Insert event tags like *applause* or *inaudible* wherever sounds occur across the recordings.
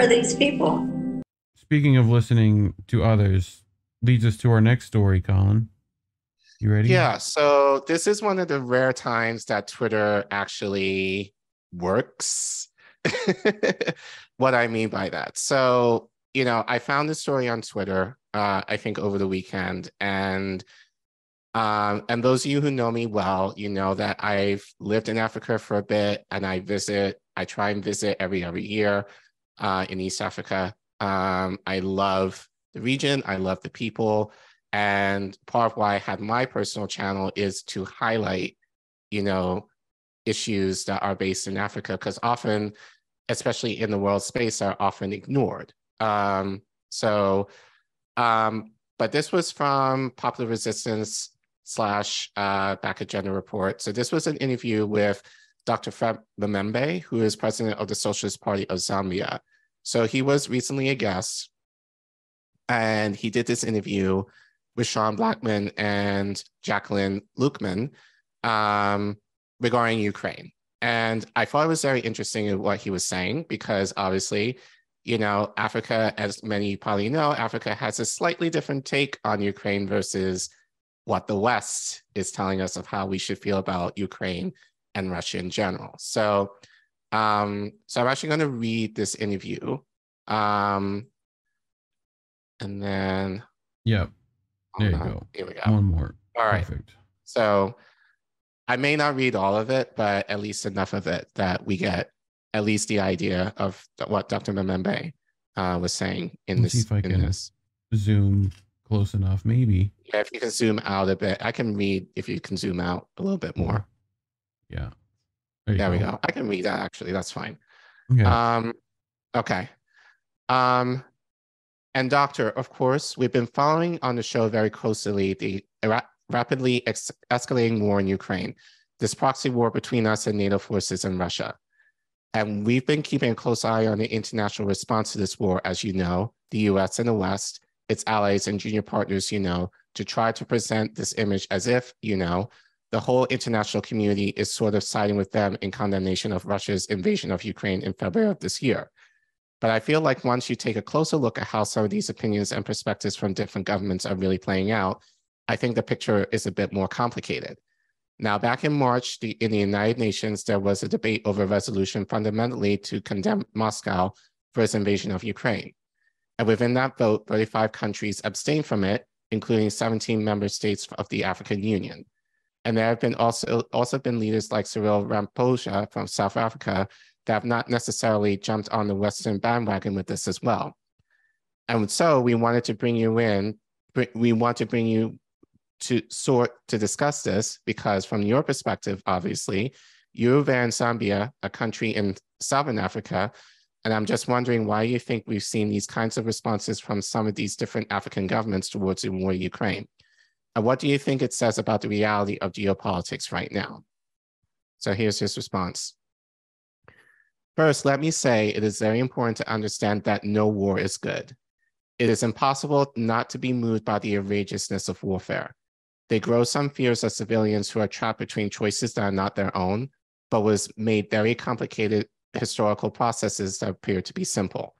are these people? Speaking of listening to others, leads us to our next story, Collin. You ready? Yeah. So this is one of the rare times that Twitter actually works. *laughs* what I mean by that. So, you know, I found this story on Twitter, uh, I think over the weekend. And um, and those of you who know me well, you know that I've lived in Africa for a bit and I visit, I try and visit every every year uh, in East Africa. Um, I love the region, I love the people. And part of why I have my personal channel is to highlight, you know, issues that are based in Africa, because often, especially in the world space, are often ignored. Um, so, um, but this was from Popular Resistance slash uh, Black Agenda Report. So this was an interview with Dr. Fred Lumumbe, who is president of the Socialist Party of Zambia. So he was recently a guest, and he did this interview with Sean Blackmon and Jacqueline Luqman um, regarding Ukraine. And I thought it was very interesting what he was saying because obviously, you know, Africa, as many probably know, Africa has a slightly different take on Ukraine versus what the West is telling us of how we should feel about Ukraine and Russia in general. So, um, so I'm actually going to read this interview, um, and then yeah, there you go. Here we go. One more. All right. Perfect. So I may not read all of it, but at least enough of it that we get at least the idea of what Dr. M'Membe uh, was saying in Let's see if I in can this. zoom close enough, maybe. Yeah, if you can zoom out a bit, I can read if you can zoom out a little bit more. Yeah. There, There we go. I can read that actually. That's fine. Okay. Um, okay. Um, and doctor, of course, we've been following on the show very closely the ra- rapidly ex- escalating war in Ukraine, this proxy war between us and NATO forces in Russia. And we've been keeping a close eye on the international response to this war, as you know, the US and the West, its allies and junior partners, you know, to try to present this image as if, you know, the whole international community is sort of siding with them in condemnation of Russia's invasion of Ukraine in February of this year. But I feel like once you take a closer look at how some of these opinions and perspectives from different governments are really playing out, I think the picture is a bit more complicated. Now, back in March, the, in the United Nations, there was a debate over a resolution fundamentally to condemn Moscow for its invasion of Ukraine. And within that vote, 35 countries abstained from it, including 17 member states of the African Union. And there have been also, also been leaders like Cyril Ramaphosa from South Africa that have not necessarily jumped on the Western bandwagon with this as well. And so we wanted to bring you in, we want to bring you to sort to discuss this because from your perspective, obviously, you're in Zambia, a country in Southern Africa, and I'm just wondering why you think we've seen these kinds of responses from some of these different African governments towards the war in Ukraine. And what do you think it says about the reality of geopolitics right now? So here's his response. First, let me say it is very important to understand that no war is good. It is impossible not to be moved by the outrageousness of warfare. They grow some fears of civilians who are trapped between choices that are not their own, but was made very complicated historical processes that appear to be simple.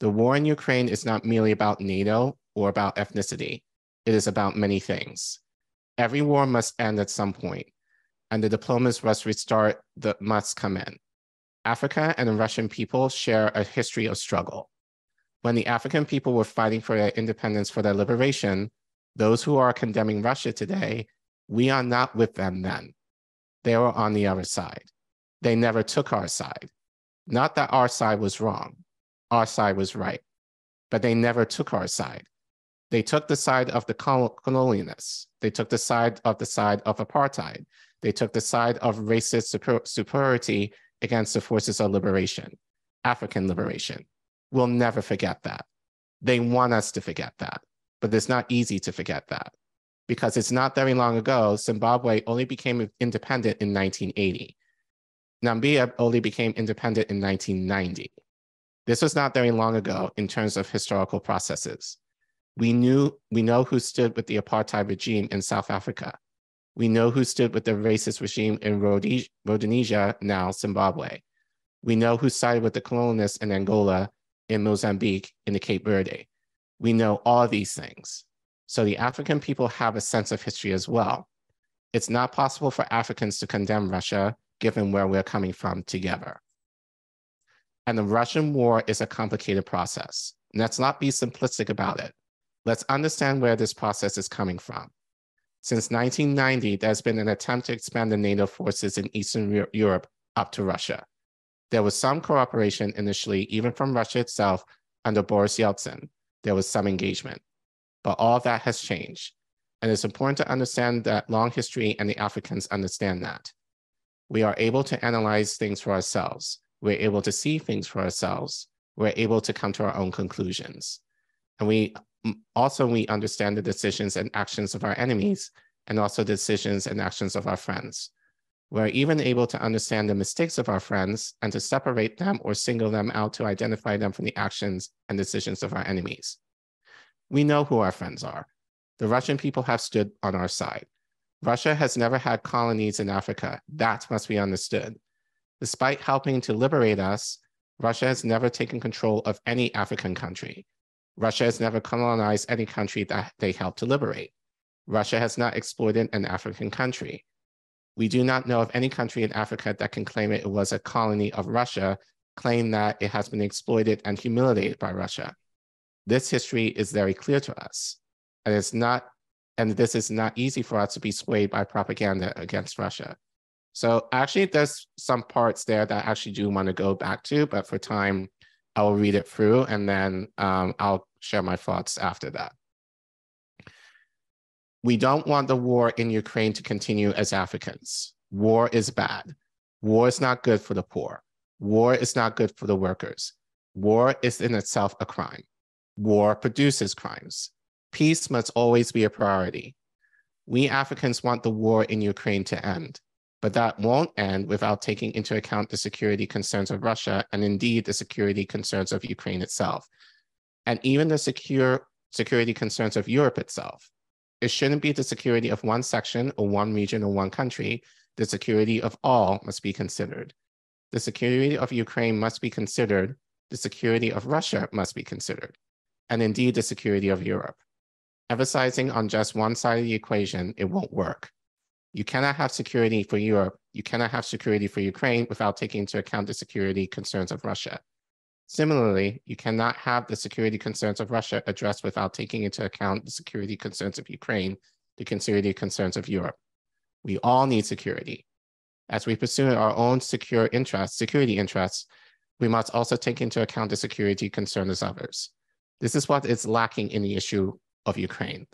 The war in Ukraine is not merely about NATO or about ethnicity. It is about many things. Every war must end at some point, and the diplomats must restart that must come in. Africa and the Russian people share a history of struggle. When the African people were fighting for their independence, for their liberation, those who are condemning Russia today, we are not with them then. They were on the other side. They never took our side. Not that our side was wrong, our side was right, but they never took our side. They took the side of the colonialists. They took the side of the side of apartheid. They took the side of racist super superiority against the forces of liberation, African liberation. We'll never forget that. They want us to forget that, but it's not easy to forget that because it's not very long ago, Zimbabwe only became independent in 1980. Namibia only became independent in 1990. This was not very long ago in terms of historical processes. We knew, we know who stood with the apartheid regime in South Africa. We know who stood with the racist regime in Rhodesia, now Zimbabwe. We know who sided with the colonialists in Angola in Mozambique, in the Cape Verde. We know all these things. So the African people have a sense of history as well. It's not possible for Africans to condemn Russia given where we're coming from together. And the Russian war is a complicated process. Let's not be simplistic about it. Let's understand where this process is coming from. Since 1990, there's been an attempt to expand the NATO forces in Eastern Europe up to Russia. There was some cooperation initially, even from Russia itself, under Boris Yeltsin. There was some engagement, but all that has changed. And it's important to understand that long history and the Africans understand that. We are able to analyze things for ourselves. We're able to see things for ourselves. We're able to come to our own conclusions. And we also, we understand the decisions and actions of our enemies and also decisions and actions of our friends. We're even able to understand the mistakes of our friends and to separate them or single them out to identify them from the actions and decisions of our enemies. We know who our friends are. The Russian people have stood on our side. Russia has never had colonies in Africa. That must be understood. Despite helping to liberate us, Russia has never taken control of any African country. Russia has never colonized any country that they helped to liberate. Russia has not exploited an African country. We do not know of any country in Africa that can claim it was a colony of Russia, claim that it has been exploited and humiliated by Russia. This history is very clear to us, and it's not, and this is not easy for us to be swayed by propaganda against Russia. So actually, there's some parts there that I actually do want to go back to, but for time, I will read it through and then um, I'll share my thoughts after that. We don't want the war in Ukraine to continue as Africans. War is bad. War is not good for the poor. War is not good for the workers. War is in itself a crime. War produces crimes. Peace must always be a priority. We Africans want the war in Ukraine to end, but that won't end without taking into account the security concerns of Russia and indeed the security concerns of Ukraine itself, and even the secure security concerns of Europe itself. It shouldn't be the security of one section or one region or one country. The security of all must be considered. The security of Ukraine must be considered. The security of Russia must be considered. And indeed, the security of Europe. Emphasizing on just one side of the equation, it won't work. You cannot have security for Europe. You cannot have security for Ukraine without taking into account the security concerns of Russia. Similarly, you cannot have the security concerns of Russia addressed without taking into account the security concerns of Ukraine, the security concerns of Europe. We all need security. As we pursue our own secure interests, security interests, we must also take into account the security concerns of others. This is what is lacking in the issue of Ukraine.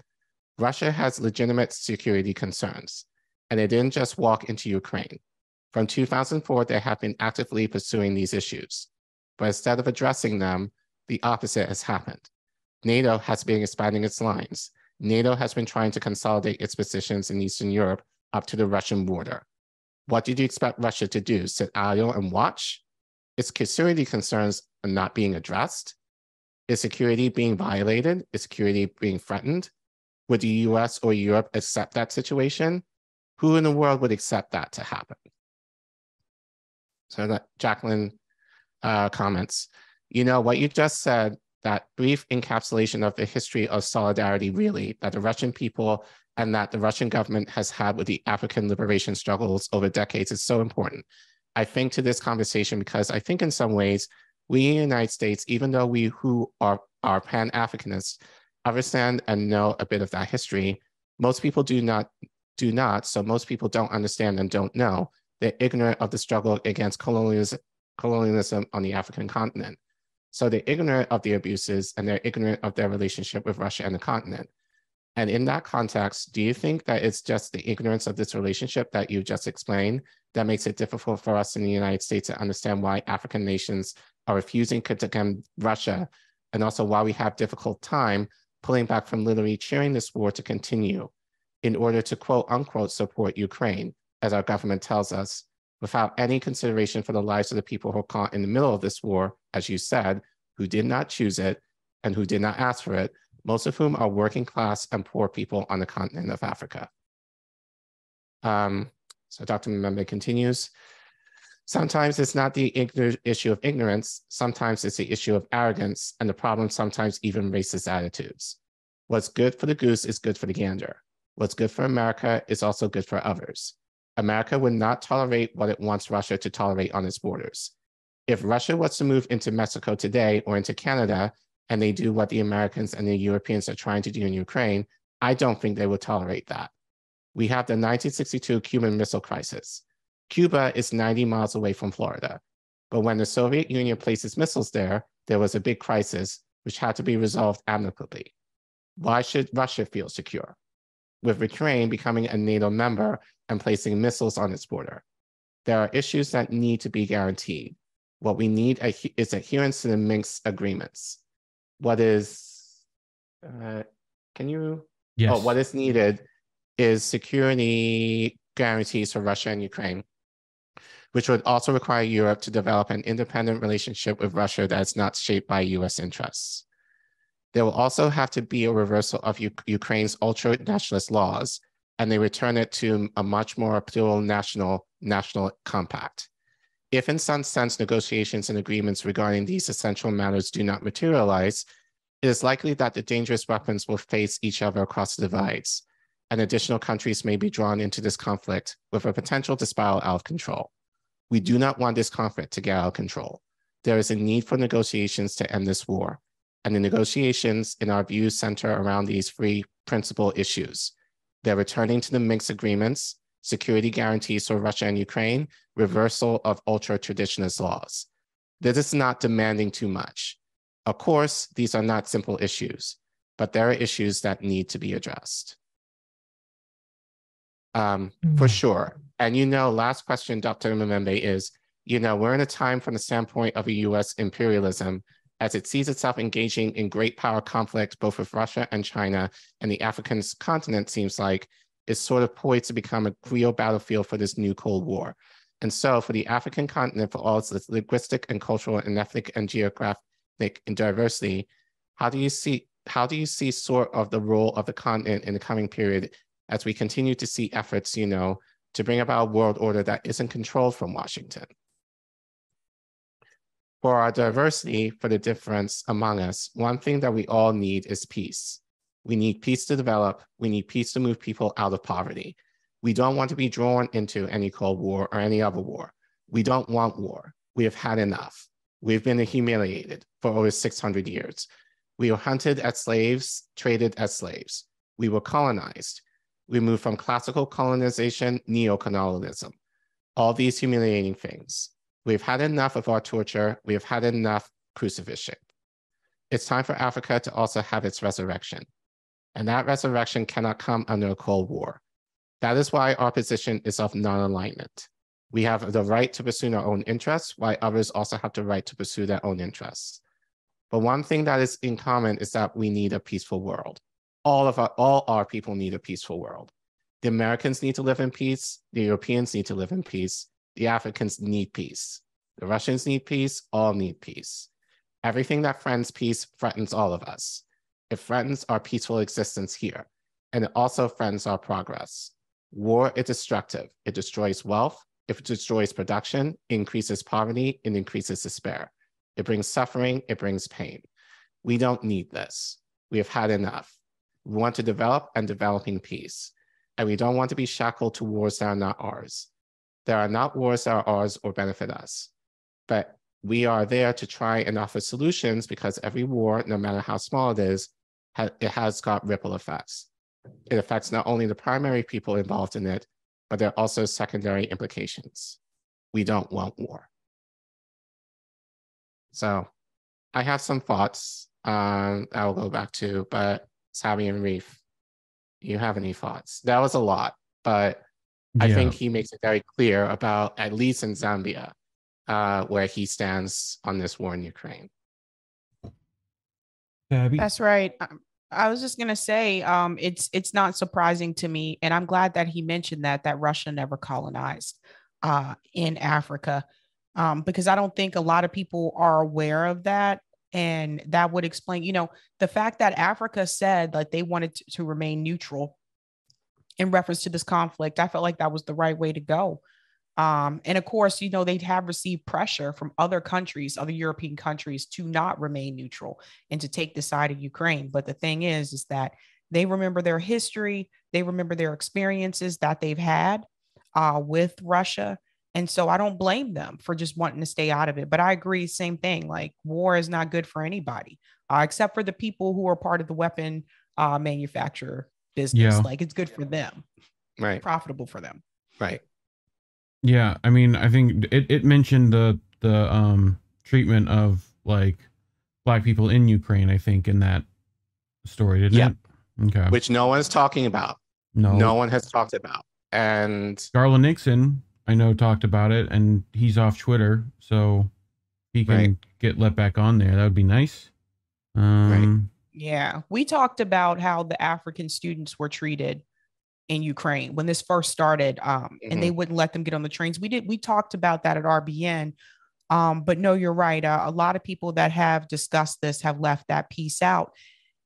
Russia has legitimate security concerns, and they didn't just walk into Ukraine. From 2004, they have been actively pursuing these issues. But instead of addressing them, the opposite has happened. NATO has been expanding its lines. NATO has been trying to consolidate its positions in Eastern Europe up to the Russian border. What did you expect Russia to do? Sit idle and watch? Its security concerns not being addressed? Is security being violated? Is security being threatened? Would the US or Europe accept that situation? Who in the world would accept that to happen? So that Jacqueline uh, comments. You know, what you just said, that brief encapsulation of the history of solidarity, really, that the Russian people and that the Russian government has had with the African liberation struggles over decades is so important. I think to this conversation because I think in some ways, we in the United States, even though we who are, are Pan-Africanists, understand and know a bit of that history, most people do not do not. So most people don't understand and don't know. They're ignorant of the struggle against colonialism, colonialism on the African continent. So they're ignorant of the abuses and they're ignorant of their relationship with Russia and the continent. And in that context, do you think that it's just the ignorance of this relationship that you just explained that makes it difficult for us in the United States to understand why African nations are refusing to condemn Russia and also why we have difficult time pulling back from literally cheering this war to continue in order to quote unquote support Ukraine, as our government tells us, without any consideration for the lives of the people who are caught in the middle of this war, as you said, who did not choose it and who did not ask for it, most of whom are working class and poor people on the continent of Africa. Um, so Dr. M'Membe continues. Sometimes it's not the issue of ignorance. Sometimes it's the issue of arrogance, and the problem sometimes even racist attitudes. What's good for the goose is good for the gander. What's good for America is also good for others. America would not tolerate what it wants Russia to tolerate on its borders. If Russia was to move into Mexico today or into Canada, and they do what the Americans and the Europeans are trying to do in Ukraine, I don't think they would tolerate that. We have the 1962 Cuban Missile Crisis. Cuba is 90 miles away from Florida. But when the Soviet Union placed missiles there, there was a big crisis which had to be resolved amicably. Why should Russia feel secure? With Ukraine becoming a NATO member and placing missiles on its border, there are issues that need to be guaranteed. What we need is adherence to the Minsk agreements. What is, uh, can you? Yes. Oh, what is needed is security guarantees for Russia and Ukraine, which would also require Europe to develop an independent relationship with Russia that is not shaped by US interests. There will also have to be a reversal of U Ukraine's ultra nationalist laws, and they return it to a much more plural national national compact. If in some sense negotiations and agreements regarding these essential matters do not materialize, it is likely that the dangerous weapons will face each other across the divides, and additional countries may be drawn into this conflict with a potential to spiral out of control. We do not want this conflict to get out of control. There is a need for negotiations to end this war, and the negotiations, in our view, center around these three principal issues. They're returning to the Minsk agreements, security guarantees for Russia and Ukraine, reversal of ultra-traditionalist laws. This is not demanding too much. Of course, these are not simple issues, but there are issues that need to be addressed. Um, mm-hmm. For sure. And you know, last question, Dr. M'Membe, is, you know, we're in a time from the standpoint of a US imperialism as it sees itself engaging in great power conflict both with Russia and China, and the African continent seems like is sort of poised to become a real battlefield for this new Cold War. And so for the African continent, for all its linguistic and cultural and ethnic and geographic diversity, how do you see how do you see sort of the role of the continent in the coming period as we continue to see efforts, you know, to bring about a world order that isn't controlled from Washington? For our diversity, for the difference among us, one thing that we all need is peace. We need peace to develop. We need peace to move people out of poverty. We don't want to be drawn into any Cold War or any other war. We don't want war. We have had enough. We've been humiliated for over 600 years. We were hunted as slaves, traded as slaves. We were colonized. We moved from classical colonization, neo-colonialism. All these humiliating things. We've had enough of our torture. We have had enough crucifixion. It's time for Africa to also have its resurrection. And that resurrection cannot come under a Cold War. That is why our position is of non-alignment. We have the right to pursue our own interests, while others also have the right to pursue their own interests. But one thing that is in common is that we need a peaceful world. All of our, all our people need a peaceful world. The Americans need to live in peace. The Europeans need to live in peace. The Africans need peace. The Russians need peace. All need peace. Everything that threatens peace threatens all of us. It threatens our peaceful existence here, and it also threatens our progress. War is destructive. It destroys wealth. It destroys production, increases poverty, and increases despair. It brings suffering. It brings pain. We don't need this. We have had enough. We want to develop and developing peace. And we don't want to be shackled to wars that are not ours. There are not wars that are ours or benefit us, but we are there to try and offer solutions because every war, no matter how small it is, ha it has got ripple effects. It affects not only the primary people involved in it, but there are also secondary implications. We don't want war. So I have some thoughts um, I'll go back to, but Sabby and Reef, you have any thoughts? That was a lot, but I think he makes it very clear about, at least in Zambia, uh, where he stands on this war in Ukraine. Abby? That's right. Um, I was just gonna say, um, it's it's not surprising to me, and I'm glad that he mentioned that that Russia never colonized uh, in Africa, um, because I don't think a lot of people are aware of that, and that would explain, you know, the fact that Africa said that they wanted to, to remain neutral in reference to this conflict. I felt like that was the right way to go. Um, and of course, you know, they have received pressure from other countries, other European countries to not remain neutral and to take the side of Ukraine. But the thing is, is that they remember their history, they remember their experiences that they've had uh, with Russia. And so I don't blame them for just wanting to stay out of it. But I agree, same thing. Like war is not good for anybody, uh, except for the people who are part of the weapon uh, manufacturer business. Yeah. Like it's good for them, Right. profitable for them. Right. Yeah, I mean, I think it, it mentioned the the um treatment of like black people in Ukraine. I think in that story, didn't Yeah. it? Okay. Which no one's talking about. no, No one has talked about. And Garland Nixon, I know, talked about it, and he's off Twitter, so he can Right. get let back on there. That would be nice. Um, Yeah, we talked about how the African students were treated in Ukraine when this first started, um, and they wouldn't let them get on the trains. We did. We talked about that at RBN. Um, but no, you're right. Uh, a lot of people that have discussed this have left that piece out.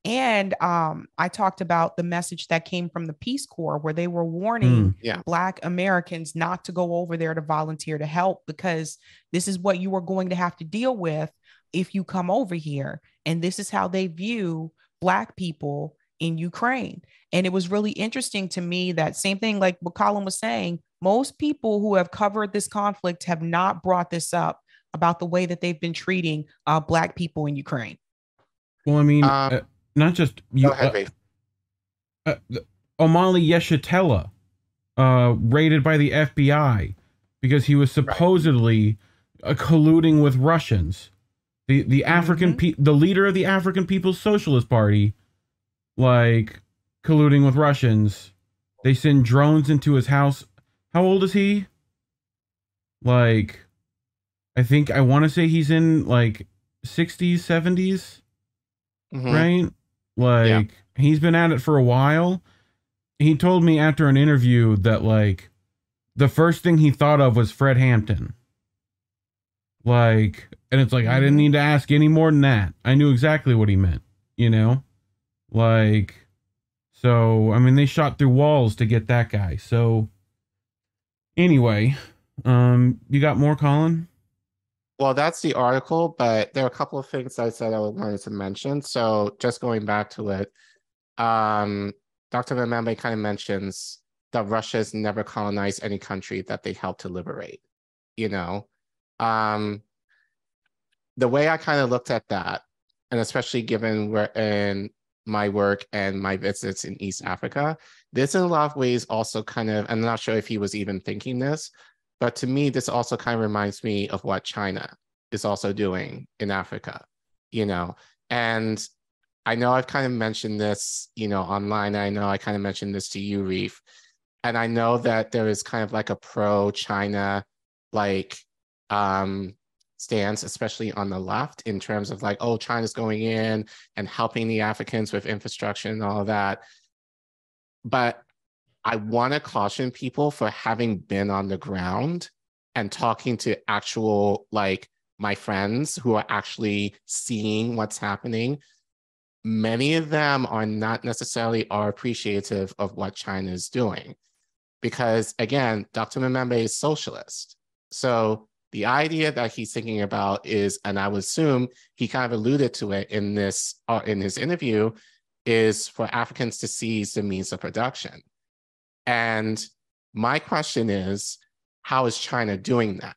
And um, I talked about the message that came from the Peace Corps, where they were warning Yeah. Black Americans not to go over there to volunteer to help because this is what you are going to have to deal with if you come over here. And this is how they view Black people in Ukraine. And it was really interesting to me that same thing, like what Collin was saying, most people who have covered this conflict have not brought this up about the way that they've been treating uh, Black people in Ukraine. well, I mean, Um, uh, not just you. go ahead, uh, uh, Omali Yeshitela, uh, raided by the FBI because he was supposedly uh, colluding with Russians. The the African Mhm. pe- the leader of the African People's Socialist Party, like colluding with Russians. They send drones into his house. How old is he? Like, I think I want to say he's in like 60s, 70s Mhm. right? Like he's been at it for a while. He told me after an interview that like the first thing he thought of was Fred Hampton. Like, and it's like I didn't need to ask any more than that. I knew exactly what he meant, you know? Like so I mean they shot through walls to get that guy. So anyway, um you got more Collin? Well, that's the article, but there are a couple of things I said I wanted to mention. So just going back to it, um, Dr. M'Membe kind of mentions that Russia has never colonized any country that they helped to liberate. You know, um, the way I kind of looked at that, and especially given where in my work and my visits in East Africa, this in a lot of ways also kind of, I'm not sure if he was even thinking this, but to me, this also kind of reminds me of what China is also doing in Africa, you know. And I know I've kind of mentioned this, you know, online. I know I kind of mentioned this to you, Reef. And I know that there is kind of like a pro-China like um stance, especially on the left, in terms of like, oh, China's going in and helping the Africans with infrastructure and all that. But I want to caution people for having been on the ground and talking to actual, like my friends who are actually seeing what's happening. Many of them are not necessarily are appreciative of what China is doing. Because again, Dr. M'Membe is socialist. So the idea that he's thinking about is, and I would assume he kind of alluded to it in this uh, in his interview, is for Africans to seize the means of production. And my question is, how is China doing that?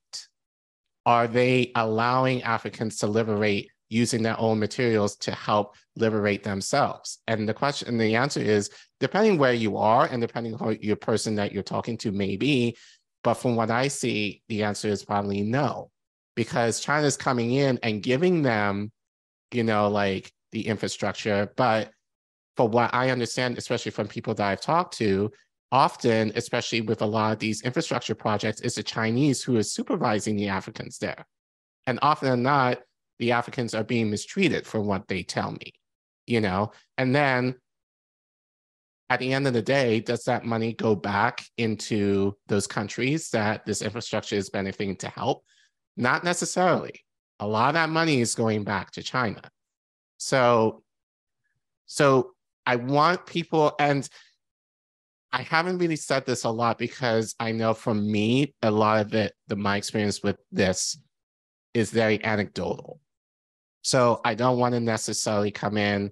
Are they allowing Africans to liberate using their own materials to help liberate themselves? And the question, and the answer is, depending where you are and depending on your person that you're talking to may be, but from what I see, the answer is probably no, because China's coming in and giving them, you know, like the infrastructure. But for what I understand, especially from people that I've talked to, often, especially with a lot of these infrastructure projects, it's the Chinese who is supervising the Africans there. And often than not, the Africans are being mistreated from what they tell me, you know? And then at the end of the day, does that money go back into those countries that this infrastructure is benefiting to help? Not necessarily. A lot of that money is going back to China. So, so I want people, and I haven't really said this a lot because I know from me, a lot of it, the my experience with this is very anecdotal. So I don't want to necessarily come in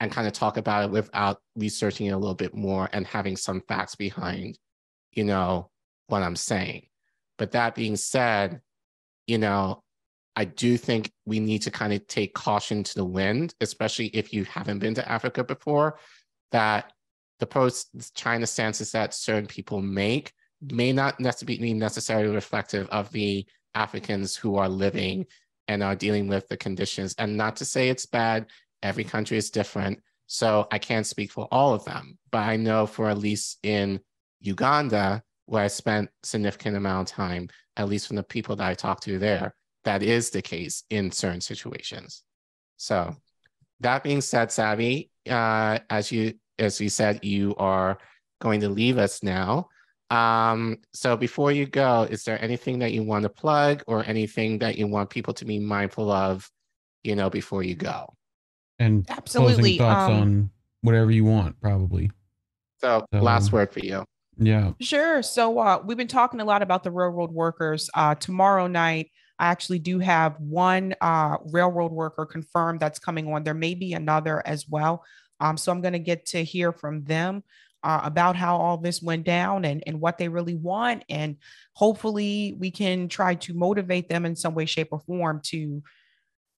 and kind of talk about it without researching it a little bit more and having some facts behind, you know, what I'm saying. But that being said, you know, I do think we need to kind of take caution to the wind, especially if you haven't been to Africa before, that the post China stances that certain people make may not necessarily be necessarily reflective of the Africans who are living and are dealing with the conditions. And not to say it's bad, every country is different. So I can't speak for all of them, but I know for at least in Uganda, where I spent significant amount of time, at least from the people that I talked to there, that is the case in certain situations. So that being said, Sabby, uh, as you as you said, you are going to leave us now. Um, so before you go, is there anything that you want to plug or anything that you want people to be mindful of, you know, before you go? And Absolutely. thoughts Um, on whatever you want, probably. So, So- last word for you. Yeah. Sure. So uh, we've been talking a lot about the railroad workers. Uh, tomorrow night, I actually do have one uh, railroad worker confirmed that's coming on. There may be another as well. Um, so I'm going to get to hear from them uh, about how all this went down and, and what they really want. And hopefully we can try to motivate them in some way, shape, or form to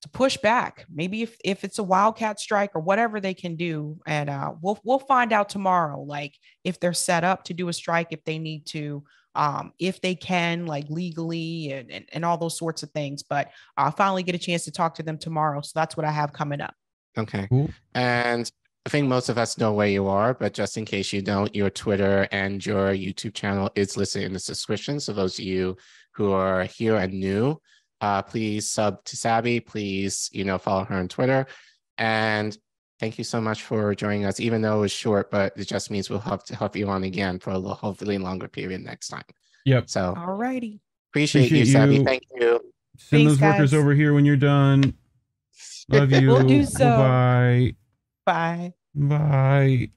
to push back. Maybe if if it's a wildcat strike or whatever they can do, and uh, we'll we'll find out tomorrow. Like if they're set up to do a strike, if they need to, um, if they can, like legally, and, and and all those sorts of things. But I'll finally get a chance to talk to them tomorrow. So that's what I have coming up. Okay. Cool. And I think most of us know where you are, but just in case you don't, your Twitter and your YouTube channel is listed in the description. So those of you who are here and new, uh, please sub to Sabby. Please, you know, follow her on Twitter. And thank you so much for joining us, even though it was short, but it just means we'll have to have you on again for a little, hopefully longer period next time. Yep. So All righty. appreciate, Appreciate you, Sabby. you. Thank you. Send Thanks, those workers over here when you're done. Love *laughs* you. we'll do so. Bye. Bye. Bye.